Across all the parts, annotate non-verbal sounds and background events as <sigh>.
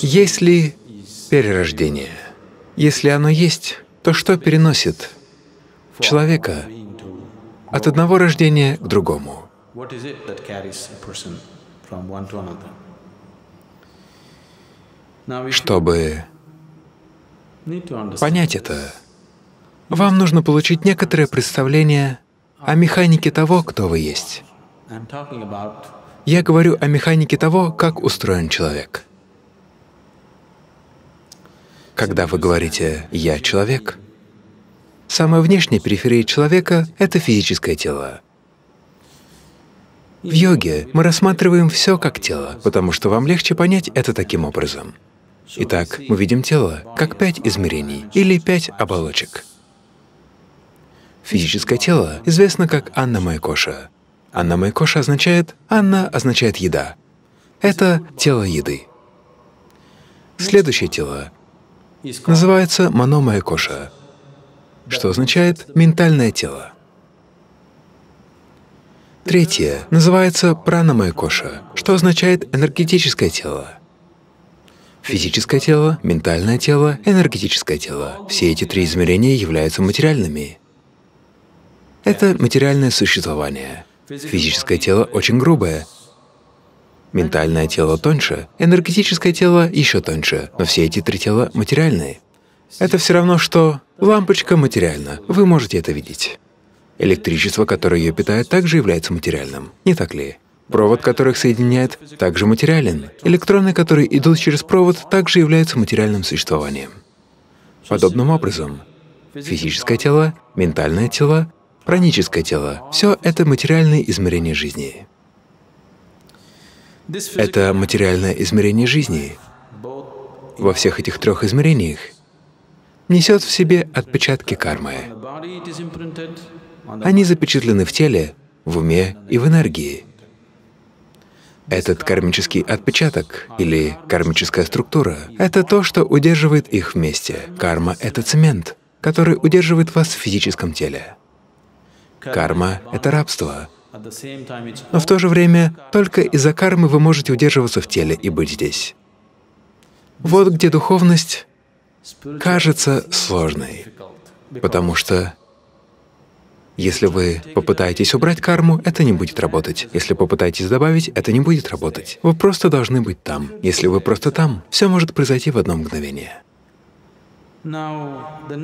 Есть ли перерождение? Если оно есть, то что переносит человека от одного рождения к другому? Чтобы понять это, вам нужно получить некоторое представление о механике того, кто вы есть. Я говорю о механике того, как устроен человек. Когда вы говорите «я человек», самая внешняя периферия человека — это физическое тело. В йоге мы рассматриваем все как тело, потому что вам легче понять это таким образом. Итак, мы видим тело как пять измерений или пять оболочек. Физическое тело известно как Анна Майкоша. Анна Майкоша означает «Анна» означает «еда». Это тело еды. Следующее тело называется Мано Майкоша, что означает «ментальное тело». Третье называется пранамая коша, что означает энергетическое тело. Физическое тело, ментальное тело, энергетическое тело. Все эти три измерения являются материальными. Это материальное существование. Физическое тело очень грубое, ментальное тело тоньше, энергетическое тело еще тоньше, но все эти три тела материальные. Это все равно, что лампочка материальна, вы можете это видеть. Электричество, которое ее питает, также является материальным, не так ли? Провод, который их соединяет, также материален. Электроны, которые идут через провод, также являются материальным существованием. Подобным образом, физическое тело, ментальное тело, праническое тело — все это материальные измерения жизни. Это материальное измерение жизни во всех этих трех измерениях несет в себе отпечатки кармы. Они запечатлены в теле, в уме и в энергии. Этот кармический отпечаток или кармическая структура — это то, что удерживает их вместе. Карма — это цемент, который удерживает вас в физическом теле. Карма — это рабство. Но в то же время только из-за кармы вы можете удерживаться в теле и быть здесь. Вот где духовность кажется сложной, потому что если вы попытаетесь убрать карму, это не будет работать. Если попытаетесь добавить, это не будет работать. Вы просто должны быть там. Если вы просто там, все может произойти в одно мгновение.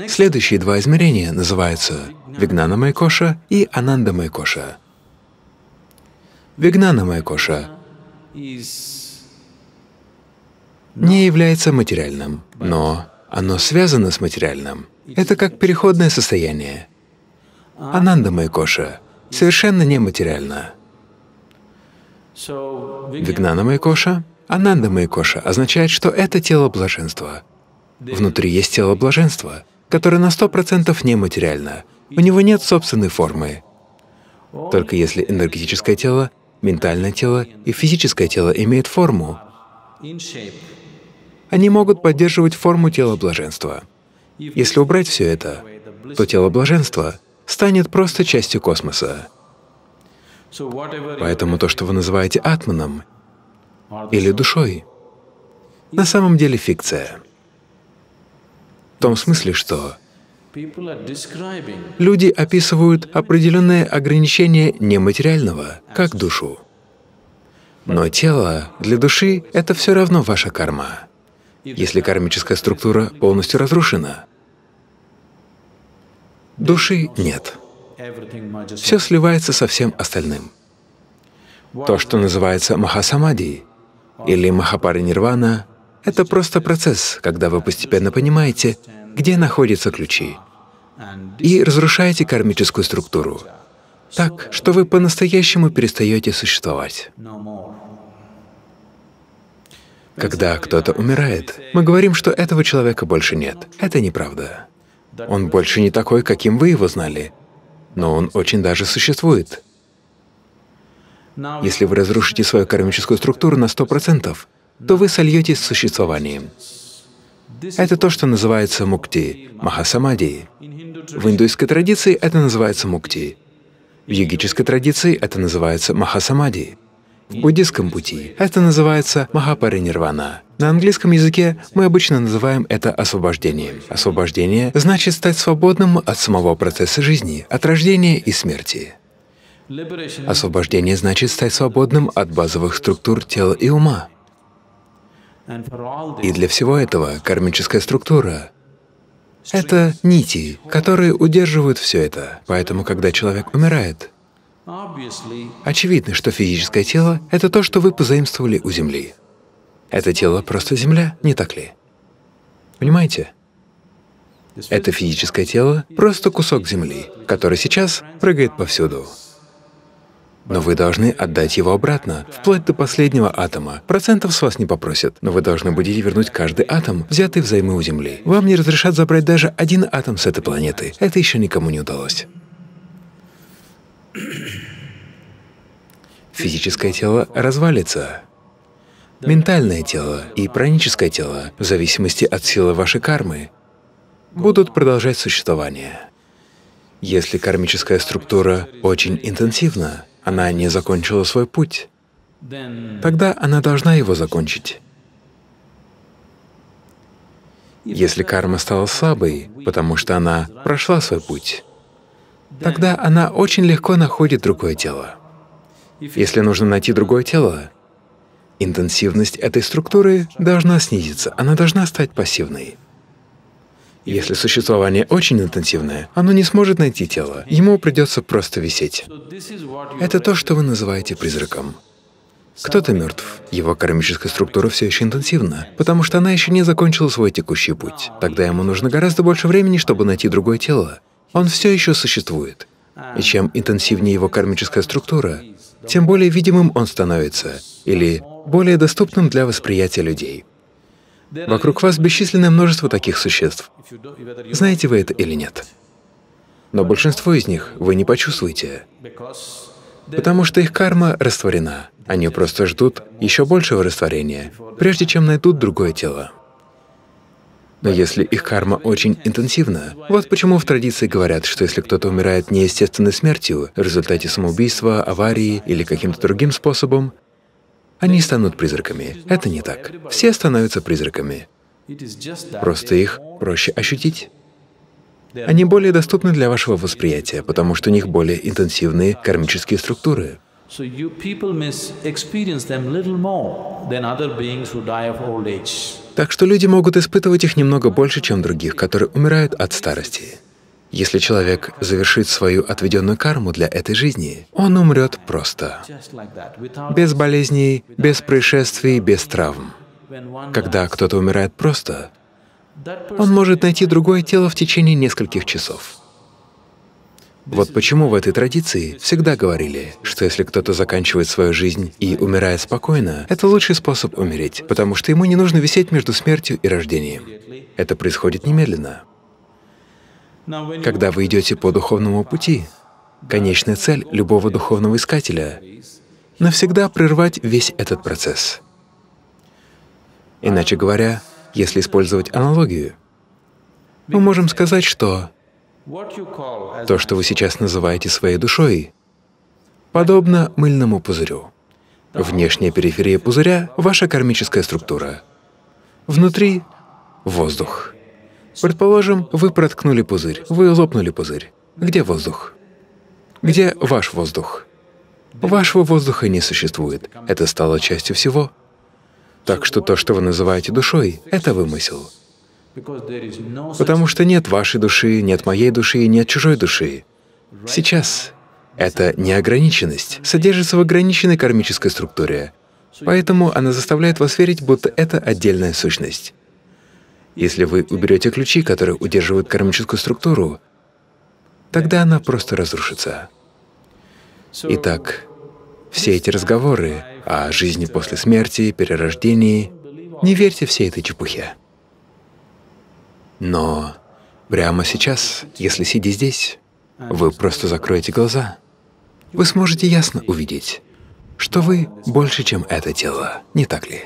Следующие два измерения называются Вигнана Майкоша и Ананда Майкоша. Вигнана Майкоша не является материальным, но оно связано с материальным. Это как переходное состояние. Ананда Майкоша совершенно нематериальна. Вигнана Майкоша, Ананда Майкоша означает, что это тело блаженства. Внутри есть тело блаженства, которое на сто процентов нематериально. У него нет собственной формы. Только если энергетическое тело, ментальное тело и физическое тело имеют форму, они могут поддерживать форму тела блаженства. Если убрать все это, то тело блаженства станет просто частью космоса. Поэтому то, что вы называете атманом или душой, на самом деле фикция. В том смысле, что люди описывают определенные ограничения нематериального как душу. Но тело для души — это все равно ваша карма, если кармическая структура полностью разрушена души нет. Все сливается со всем остальным. То, что называется махасамади или махапаринирвана, это просто процесс, когда вы постепенно понимаете, где находятся ключи, и разрушаете кармическую структуру, так, что вы по-настоящему перестаете существовать. Когда кто-то умирает, мы говорим, что этого человека больше нет. Это неправда. Он больше не такой, каким вы его знали, но он очень даже существует. Если вы разрушите свою кармическую структуру на сто процентов, то вы сольетесь с существованием. Это то, что называется мукти, махасамади. В индуистской традиции это называется мукти. В йогической традиции это называется махасамади. В буддийском пути это называется Махапаринирвана. На английском языке мы обычно называем это освобождением. Освобождение значит стать свободным от самого процесса жизни, от рождения и смерти. Освобождение значит стать свободным от базовых структур тела и ума. И для всего этого кармическая структура — это нити, которые удерживают все это. Поэтому, когда человек умирает, очевидно, что физическое тело — это то, что вы позаимствовали у Земли. Это тело просто Земля, не так ли? Понимаете? Это физическое тело — просто кусок Земли, который сейчас прыгает повсюду. Но вы должны отдать его обратно, вплоть до последнего атома. Процентов с вас не попросят, но вы должны будете вернуть каждый атом, взятый взаймы у Земли. Вам не разрешат забрать даже один атом с этой планеты. Это еще никому не удалось. <clears throat> Физическое тело развалится. Ментальное тело и праническое тело, в зависимости от силы вашей кармы, будут продолжать существование. Если кармическая структура очень интенсивна, она не закончила свой путь, тогда она должна его закончить. Если карма стала слабой, потому что она прошла свой путь, тогда она очень легко находит другое тело. Если нужно найти другое тело, интенсивность этой структуры должна снизиться, она должна стать пассивной. Если существование очень интенсивное, оно не сможет найти тело, ему придется просто висеть. Это то, что вы называете призраком. Кто-то мертв, его кармическая структура все еще интенсивна, потому что она еще не закончила свой текущий путь. Тогда ему нужно гораздо больше времени, чтобы найти другое тело. Он все еще существует. И чем интенсивнее его кармическая структура, тем более видимым он становится, или более доступным для восприятия людей. Вокруг вас бесчисленное множество таких существ. Знаете вы это или нет? Но большинство из них вы не почувствуете, потому что их карма растворена. Они просто ждут еще большего растворения, прежде чем найдут другое тело. Но если их карма очень интенсивна, вот почему в традиции говорят, что если кто-то умирает неестественной смертью в результате самоубийства, аварии или каким-то другим способом, они станут призраками. Это не так. Все становятся призраками. Просто их проще ощутить. Они более доступны для вашего восприятия, потому что у них более интенсивные кармические структуры. Так что люди могут испытывать их немного больше, чем других, которые умирают от старости. Если человек завершит свою отведенную карму для этой жизни, он умрет просто, без болезней, без происшествий, без травм. Когда кто-то умирает просто, он может найти другое тело в течение нескольких часов. Вот почему в этой традиции всегда говорили, что если кто-то заканчивает свою жизнь и умирает спокойно, это лучший способ умереть, потому что ему не нужно висеть между смертью и рождением. Это происходит немедленно. Когда вы идете по духовному пути, конечная цель любого духовного искателя — навсегда прервать весь этот процесс. Иначе говоря, если использовать аналогию, мы можем сказать, что то, что вы сейчас называете своей душой, подобно мыльному пузырю. Внешняя периферия пузыря — ваша кармическая структура. Внутри — воздух. Предположим, вы проткнули пузырь, вы лопнули пузырь. Где воздух? Где ваш воздух? Вашего воздуха не существует. Это стало частью всего. Так что то, что вы называете душой, — это вымысел. Потому что нет вашей души, нет моей души нет чужой души. Сейчас эта неограниченность содержится в ограниченной кармической структуре, поэтому она заставляет вас верить, будто это отдельная сущность. Если вы уберете ключи, которые удерживают кармическую структуру, тогда она просто разрушится. Итак, все эти разговоры о жизни после смерти, перерождении, не верьте всей этой чепухе. Но прямо сейчас, если сидя здесь, вы просто закроете глаза, вы сможете ясно увидеть, что вы больше, чем это тело, не так ли?